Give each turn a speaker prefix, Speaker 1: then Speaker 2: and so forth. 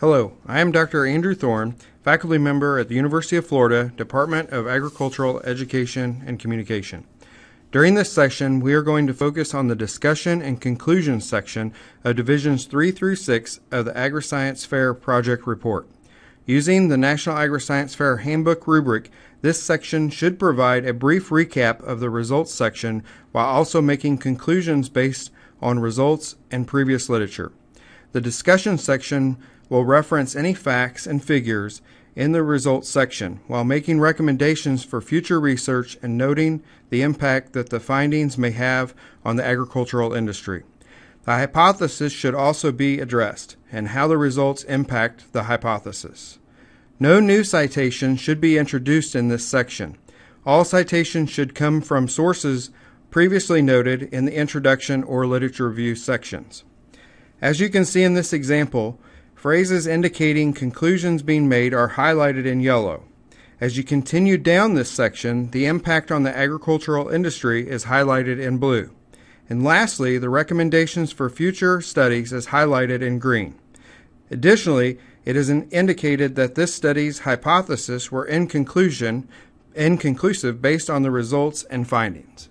Speaker 1: Hello, I am Dr. Andrew Thoron, faculty member at the University of Florida, Department of Agricultural Education and Communication. During this session, we are going to focus on the discussion and conclusion section of Divisions 3 through 6 of the AgriScience Fair Project Report. Using the National AgriScience Fair Handbook rubric, this section should provide a brief recap of the results section while also making conclusions based on results and previous literature. The discussion section will reference any facts and figures in the results section while making recommendations for future research and noting the impact that the findings may have on the agricultural industry. The hypothesis should also be addressed and how the results impact the hypothesis. No new citations should be introduced in this section. All citations should come from sources previously noted in the introduction or literature review sections. As you can see in this example, Phrases indicating conclusions being made are highlighted in yellow. As you continue down this section, the impact on the agricultural industry is highlighted in blue. And lastly, the recommendations for future studies is highlighted in green. Additionally, it is indicated that this study's hypothesis were in conclusion inconclusive based on the results and findings.